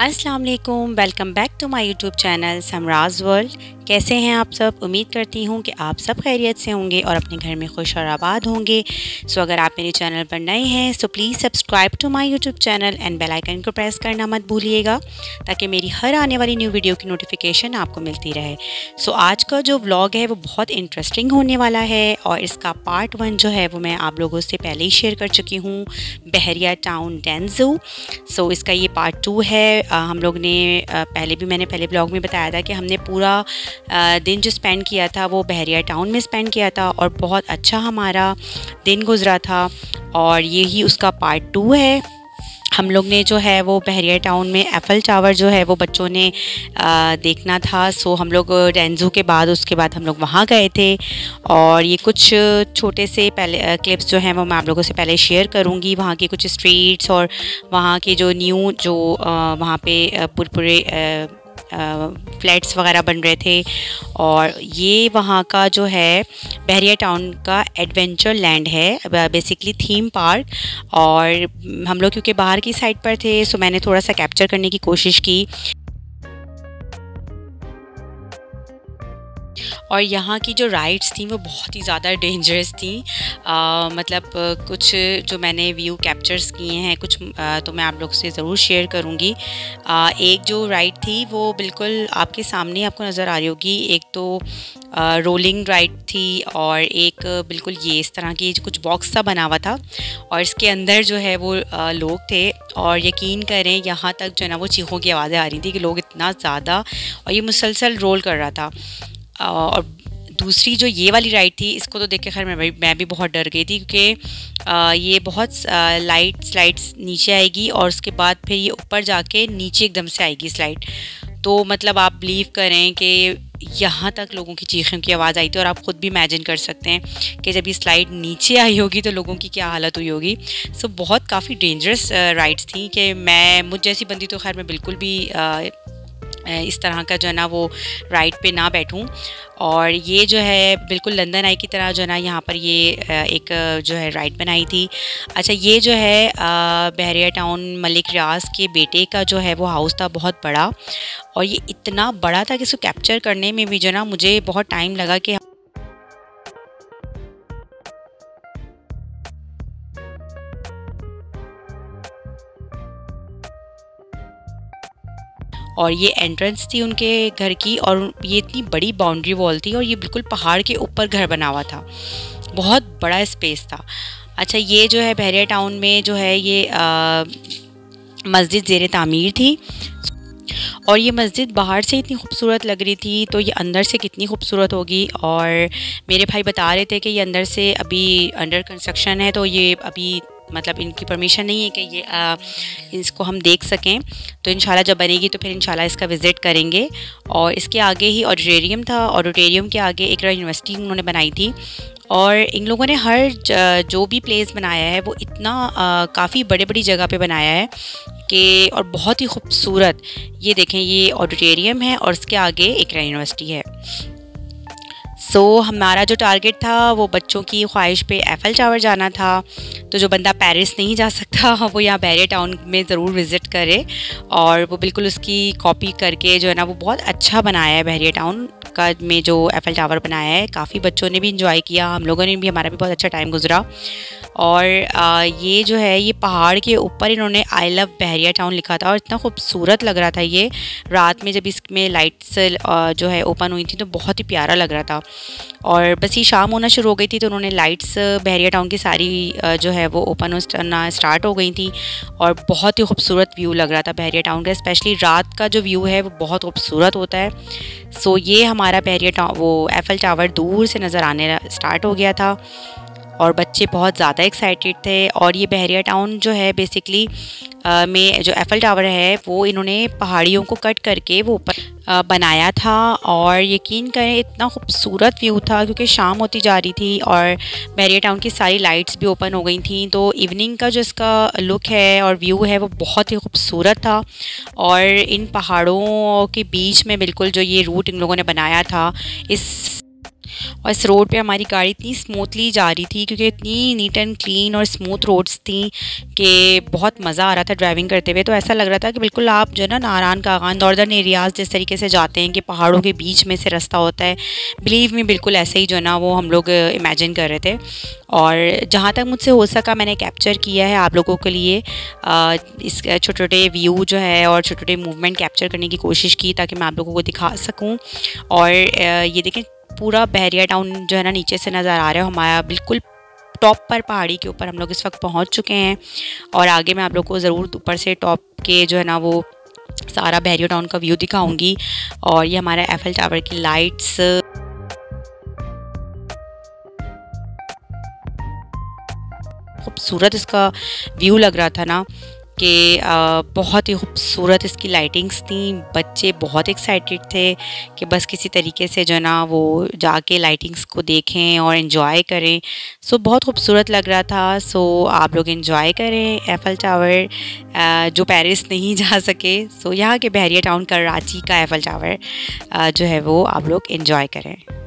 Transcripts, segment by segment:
अस्सलाम वालेकुम welcome back to my YouTube channel Samraj world कैसे हैं आप सब? उम्मीद करती हूँ कि आप सब खैरियत से होंगे और अपने घर में खुश और आबाद होंगे। सो अगर आप मेरे चैनल पर नए हैं so please subscribe to my YouTube channel and bell icon को प्रेस करना मत भूलिएगा, ताकि मेरी हर आने वाली न्यू वीडियो की नोटिफिकेशन आपको मिलती रहे। सो आज का जो व्लॉग है, वो बहुत इंटरेस्टिंग होने वाला है और इसका पार्ट वन जो है, वो मैं आप लोगों से पहले ही शेयर कर चुकी हूँ, बहरिया टाउन डेंजू सो इसका ये पार्ट टू है। हम लोग ने पहले भी मैंने पहले ब्लॉग में बताया था कि हमने पूरा दिन जो स्पेंड किया था वो बहरिया टाउन में स्पेंड किया था और बहुत अच्छा हमारा दिन गुज़रा था और यही उसका पार्ट टू है। हम लोग ने जो है वो बहरिया टाउन में एफ़ल टावर जो है वो बच्चों ने आ, देखना था। सो हम लोग डेंजू के बाद उसके बाद हम लोग वहाँ गए थे और ये कुछ छोटे से पहले क्लिप्स जो हैं वो मैं आप लोगों से पहले शेयर करूँगी। वहाँ की कुछ स्ट्रीट्स और वहाँ के जो न्यू जो आ, वहाँ पे पूरे फ्लैट्स वगैरह बन रहे थे और ये वहाँ का जो है बहरिया टाउन का एडवेंचर लैंड है बेसिकली थीम पार्क और हम लोग क्योंकि बाहर की साइड पर थे सो मैंने थोड़ा सा कैप्चर करने की कोशिश की। और यहाँ की जो राइड्स थी वो बहुत ही ज़्यादा डेंजरस थी। आ, मतलब कुछ जो मैंने व्यू कैप्चर्स किए हैं कुछ आ, तो मैं आप लोग से ज़रूर शेयर करूँगी। एक जो राइड थी वो बिल्कुल आपके सामने आपको नज़र आ रही होगी। एक तो आ, रोलिंग राइड थी और एक बिल्कुल ये इस तरह की कुछ बॉक्स सा बना हुआ था और इसके अंदर जो है वो आ, लोग थे और यकीन करें यहाँ तक जो है ना वो चीखों की आवाज़ें आ रही थी कि लोग इतना ज़्यादा और ये मुसलसल रोल कर रहा था। और दूसरी जो ये वाली राइड थी, इसको तो देख के खैर मैं भी मैं भी बहुत डर गई थी क्योंकि ये बहुत लाइट स्लाइड्स नीचे आएगी और उसके बाद फिर ये ऊपर जाके नीचे एकदम से आएगी स्लाइड तो मतलब आप बिलीव करें कि यहाँ तक लोगों की चीखों की आवाज़ आई थी और आप ख़ुद भी इमेजिन कर सकते हैं कि जब ये स्लाइड नीचे आई होगी तो लोगों की क्या हालत हुई होगी। सो बहुत काफ़ी डेंजरस राइड्स थी कि मैं, मुझ जैसी बंदी तो खैर मैं बिल्कुल भी इस तरह का जो है ना वो राइड पे ना बैठूं। और ये जो है, बिल्कुल लंदन आई की तरह जो है ना यहाँ पर ये एक जो है राइड बनाई थी। अच्छा ये जो है बहरिया टाउन मलिक रियाज के बेटे का जो है वो हाउस था, बहुत बड़ा। और ये इतना बड़ा था कि इसको कैप्चर करने में भी जो ना मुझे बहुत टाइम लगा कि और ये एंट्रेंस थी उनके घर की और ये इतनी बड़ी बाउंड्री वॉल थी और ये बिल्कुल पहाड़ के ऊपर घर बना हुआ था। बहुत बड़ा स्पेस था। अच्छा ये जो है बहरिया टाउन में जो है ये मस्जिद ज़ेर तामीर थी। और ये मस्जिद बाहर से इतनी खूबसूरत लग रही थी तो ये अंदर से कितनी खूबसूरत होगी? और मेरे भाई बता रहे थे कि ये अंदर से अभी अंडर कंस्ट्रक्शन है तो ये अभी मतलब इनकी परमिशन नहीं है कि ये आ, इसको हम देख सकें। तो इन जब बनेगी तो फिर इन इसका विज़िट करेंगे। और इसके आगे ही ऑडिटोरियम था। ऑडिटोरियम के आगे एक यूनिवर्सिटी उन्होंने बनाई थी। और इन लोगों ने हर जो भी प्लेस बनाया है वो इतना काफ़ी बड़े बड़ी जगह पे बनाया है कि और बहुत ही खूबसूरत। ये देखें ये ऑडिटोरियम है और इसके आगे एक यूनिवर्सिटी है। सो so, हमारा जो टारगेट था वो बच्चों की ख्वाहिश पे एफ़ल टावर जाना था। तो जो बंदा पेरिस नहीं जा सकता वो यहाँ बैरिया टाउन में ज़रूर विज़िट करे और वो बिल्कुल उसकी कॉपी करके जो है ना वो बहुत अच्छा बनाया है बहरिया टाउन का में जो एफ़ल टावर बनाया है, काफ़ी बच्चों ने भी इंजॉय किया, हम लोगों ने भी, हमारा भी बहुत अच्छा टाइम गुजरा। और ये जो है, ये पहाड़ के ऊपर इन्होंने आई लव बहरिया टाउन लिखा था और इतना खूबसूरत लग रहा था ये। रात में जब इसमें लाइट्स जो है ओपन हुई थी तो बहुत ही प्यारा लग रहा था। और बस ये शाम होना शुरू हो गई थी तो उन्होंने लाइट्स बहरिया टाउन की सारी जो है, वो ओपन होना स्टार्ट हो गई थी। और बहुत ही खूबसूरत व्यू लग रहा था बहरिया टाउन का स्पेशली रात का जो व्यू है, वो बहुत खूबसूरत होता है। सो ये हमारा बहरिया वो एफ़ल टावर दूर से नज़र आने स्टार्ट हो गया था। और बच्चे बहुत ज़्यादा एक्साइटेड थे और ये बहरिया टाउन जो है बेसिकली में जो एफ़ल टावर है, वो इन्होंने पहाड़ियों को कट करके वो ऊपर बनाया था और यकीन करें, इतना खूबसूरत व्यू था क्योंकि शाम होती जा रही थी और बहरिया टाउन की सारी लाइट्स भी ओपन हो गई थी। तो इवनिंग का जो इसका लुक है और व्यू है, वो बहुत ही खूबसूरत था और इन पहाड़ों के बीच में बिल्कुल जो ये रूट इन लोगों ने बनाया था, इस और इस रोड पे हमारी गाड़ी इतनी स्मूथली जा रही थी क्योंकि इतनी नीट एंड क्लीन और स्मूथ रोड्स थी कि बहुत मज़ा आ रहा था ड्राइविंग करते हुए। तो ऐसा लग रहा था कि बिल्कुल आप जो है ना नारायण कागान नॉर्दर्न एरियाज़ जिस तरीके से जाते हैं कि पहाड़ों के बीच में से रास्ता होता है बिलीव में बिल्कुल ऐसे ही जो है ना वो हम लोग इमेजिन कर रहे थे। और जहाँ तक मुझसे हो सका मैंने कैप्चर किया है आप लोगों के लिए इस छोटे छोटे व्यू जो है और छोटे छोटे मूवमेंट कैप्चर करने की कोशिश की ताकि मैं आप लोगों को दिखा सकूँ। और ये देखें पूरा बहरिया टाउन जो है ना नीचे से नज़र आ रहा है, हमारा बिल्कुल टॉप पर पहाड़ी के ऊपर हम लोग इस वक्त पहुँच चुके हैं। और आगे मैं आप लोग को ज़रूर ऊपर से टॉप के जो है ना वो सारा बहरिया टाउन का व्यू दिखाऊँगी। और ये हमारा एफएल टावर की लाइट्स खूबसूरत इसका व्यू लग रहा था ना। कि बहुत ही खूबसूरत इसकी लाइटिंग्स थी। बच्चे बहुत एक्साइटेड थे कि बस किसी तरीके से जो ना वो जाके लाइटिंग्स को देखें और इन्जॉय करें। सो बहुत खूबसूरत लग रहा था। सो आप लोग इन्जॉय करें एफ़ल टावर जो पेरिस नहीं जा सके। सो यहाँ के बहरिया टाउन कराची का एफ़ल टावर जो है वो आप लोग इन्जॉय करें।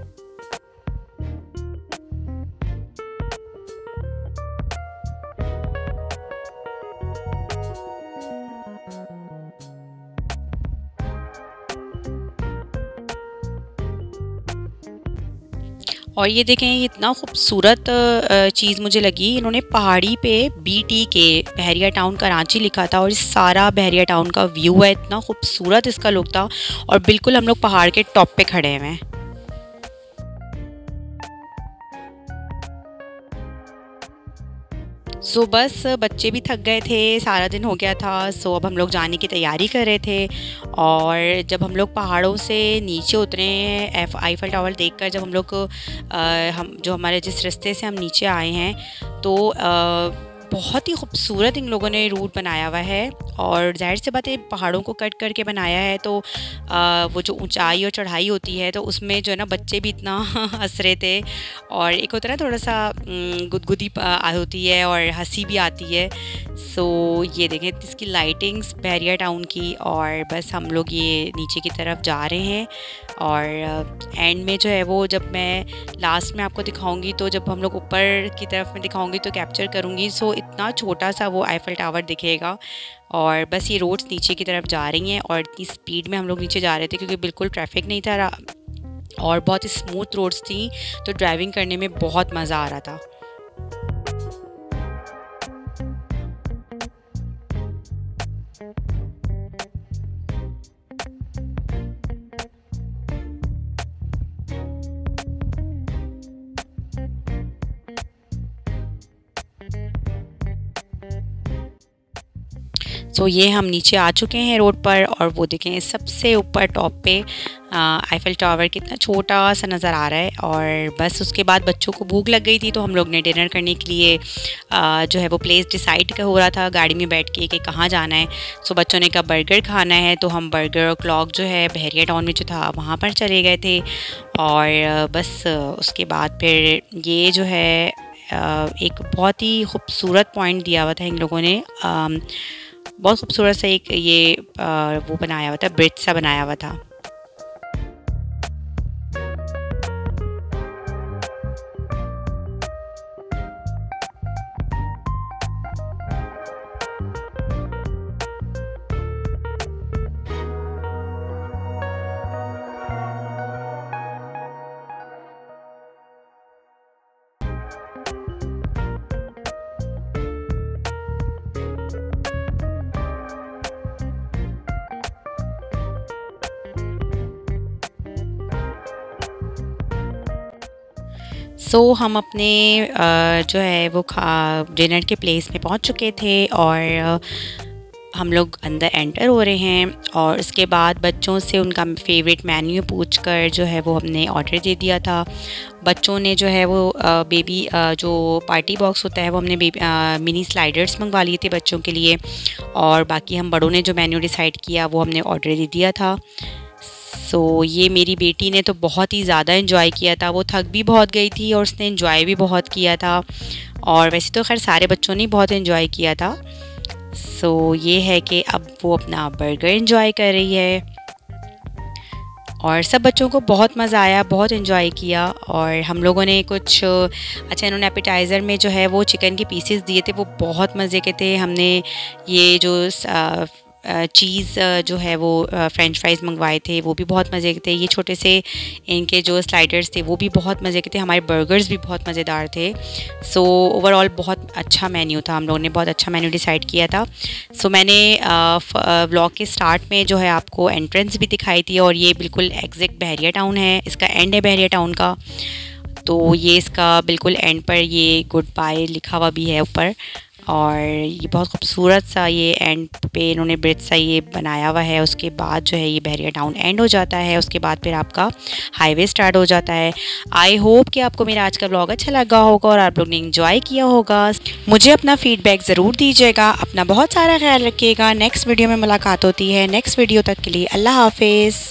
और ये देखें, ये इतना खूबसूरत चीज़ मुझे लगी। इन्होंने पहाड़ी पे बीटी के, बहरिया टाउन कराची लिखा था और सारा बहरिया टाउन का व्यू है, इतना खूबसूरत इसका लुक था और बिल्कुल हम लोग पहाड़ के टॉप पे खड़े हुए हैं। सो so, बस बच्चे भी थक गए थे सारा दिन हो गया था। सो so, अब हम लोग जाने की तैयारी कर रहे थे। और जब हम लोग पहाड़ों से नीचे उतरे हैं आईफल टावर देखकर जब हम लोग हम जो हमारे जिस रास्ते से हम नीचे आए हैं तो आ, बहुत ही खूबसूरत इन लोगों ने रूट बनाया हुआ है और ज़ाहिर सी बात है पहाड़ों को कट करके बनाया है तो आ, वो जो ऊंचाई और चढ़ाई होती है तो उसमें जो है ना बच्चे भी इतना हंस रहे थे और एक होता है ना थोड़ा सा गुदगुदी होती है और हँसी भी आती है। सो ये देखें इसकी लाइटिंग्स बैरिया टाउन की और बस हम लोग ये नीचे की तरफ़ जा रहे हैं और एंड में जो है वो जब मैं लास्ट में आपको दिखाऊँगी तो जब हम लोग ऊपर की तरफ़ में दिखाऊँगी तो कैप्चर करूँगी। सो इतना छोटा सा वो आईफल टावर दिखेगा और बस ये रोड्स नीचे की तरफ़ जा रही हैं और इतनी स्पीड में हम लोग नीचे जा रहे थे क्योंकि बिल्कुल ट्रैफ़िक नहीं था और बहुत स्मूथ रोड्स थी तो ड्राइविंग करने में बहुत मज़ा आ रहा था। सो ये हम नीचे आ चुके हैं रोड पर और वो देखें सबसे ऊपर टॉप पे आईफल टावर कितना छोटा सा नज़र आ रहा है और बस उसके बाद बच्चों को भूख लग गई थी तो हम लोग ने डिनर करने के लिए आ, जो है वो प्लेस डिसाइड हो रहा था गाड़ी में बैठ के कि कहाँ जाना है। सो बच्चों ने कहा बर्गर खाना है तो हम बर्गर और क्लॉक जो है बहरिया टाउन में जो था वहाँ पर चले गए थे और बस उसके बाद फिर ये जो है एक बहुत ही खूबसूरत पॉइंट दिया हुआ था इन लोगों ने बहुत खूबसूरत सा एक ये आ, वो बनाया हुआ था ब्रिज सा बनाया हुआ था। सो so, हम अपने जो है वो खा डिनर के प्लेस में पहुँच चुके थे और हम लोग अंदर एंटर हो रहे हैं और उसके बाद बच्चों से उनका फेवरेट मेन्यू पूछ कर जो है वो हमने ऑर्डर दे दिया था। बच्चों ने जो है वो बेबी जो पार्टी बॉक्स होता है वो हमने बेबी मिनी स्लाइडर्स मंगवा लिए थे बच्चों के लिए और बाकी हम बड़ों ने जो मेन्यू डिसाइड किया वो हमने ऑर्डर दे दिया था। सो so, ये मेरी बेटी ने तो बहुत ही ज़्यादा इन्जॉय किया था। वो थक भी बहुत गई थी और उसने इन्जॉय भी बहुत किया था। और वैसे तो खैर सारे बच्चों ने बहुत इन्जॉय किया था। सो so, ये है कि अब वो अपना बर्गर इन्जॉय कर रही है। और सब बच्चों को बहुत मज़ा आया बहुत इन्जॉय किया। और हम लोगों ने कुछ अच्छा इन्होंने एपिटाइज़र में जो है वो चिकन के पीसेस दिए थे। वो बहुत मज़े के थे। हमने ये जो चीज़ जो है वो फ्रेंच फ्राइज़ मंगवाए थे वो भी बहुत मज़े के थे। ये छोटे से इनके जो स्लाइडर्स थे वो भी बहुत मज़े के थे। हमारे बर्गर्स भी बहुत मज़ेदार थे। सो so, ओवरऑल बहुत अच्छा मेन्यू था। हम लोगों ने बहुत अच्छा मेन्यू डिसाइड किया था। सो so, मैंने व्लॉग के स्टार्ट में जो है आपको एंट्रेंस भी दिखाई थी और ये बिल्कुल एग्जैक्ट बहरिया टाउन है। इसका एंड है बहरिया टाउन का। तो ये इसका बिल्कुल एंड पर ये गुड बाय लिखा हुआ भी है ऊपर। और ये बहुत खूबसूरत सा ये एंड पे इन्होंने ब्रिज सा ये बनाया हुआ है। उसके बाद जो है ये बहरिया टाउन एंड हो जाता है। उसके बाद फिर आपका हाईवे स्टार्ट हो जाता है। आई होप कि आपको मेरा आज का ब्लॉग अच्छा लगा होगा और आप लोग ने इंजॉय किया होगा। मुझे अपना फीडबैक ज़रूर दीजिएगा। अपना बहुत सारा ख्याल रखिएगा। नेक्स्ट वीडियो में मुलाकात होती है। नेक्स्ट वीडियो तक के लिए अल्लाह हाफिज़।